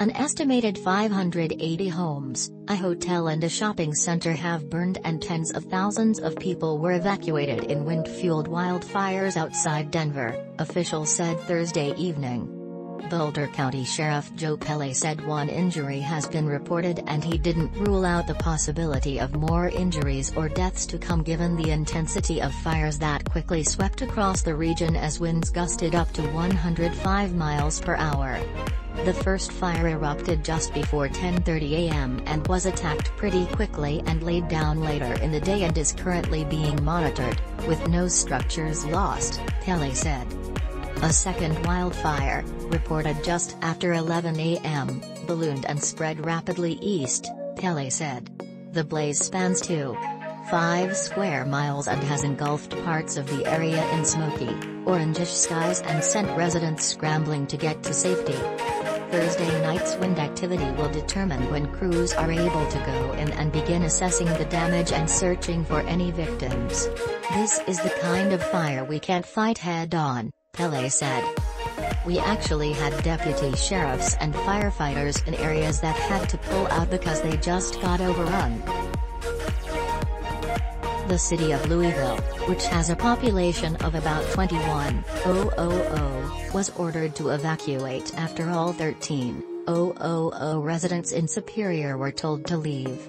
An estimated 580 homes, a hotel and a shopping center have burned and tens of thousands of people were evacuated in wind-fueled wildfires outside Denver, officials said Thursday evening. Boulder County Sheriff Joe Pelle said one injury has been reported and he didn't rule out the possibility of more injuries or deaths to come given the intensity of fires that quickly swept across the region as winds gusted up to 105 miles per hour. The first fire erupted just before 10.30 am and was attacked pretty quickly and laid down later in the day and is currently being monitored, with no structures lost, Pelle said. A second wildfire, reported just after 11 am, ballooned and spread rapidly east, Pelle said. The blaze spans 2.5 square miles and has engulfed parts of the area in smoky, orangish skies and sent residents scrambling to get to safety. Thursday night's wind activity will determine when crews are able to go in and begin assessing the damage and searching for any victims. This is the kind of fire we can't fight head-on, Pelle said. We actually had deputy sheriffs and firefighters in areas that had to pull out because they just got overrun. The city of Louisville, which has a population of about 21,000, was ordered to evacuate after all 13,000 residents in Superior were told to leave.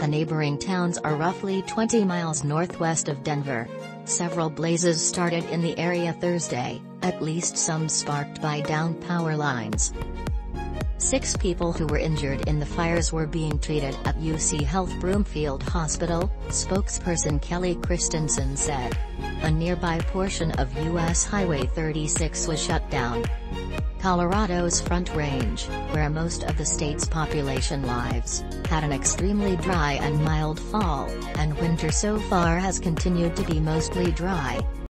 The neighboring towns are roughly 20 miles northwest of Denver. Several blazes started in the area Thursday, at least some sparked by down power lines. Six people who were injured in the fires were being treated at UC Health Broomfield Hospital, spokesperson Kelly Christensen said. A nearby portion of U.S. Highway 36 was shut down. Colorado's Front Range, where most of the state's population lives, had an extremely dry and mild fall, and winter so far has continued to be mostly dry.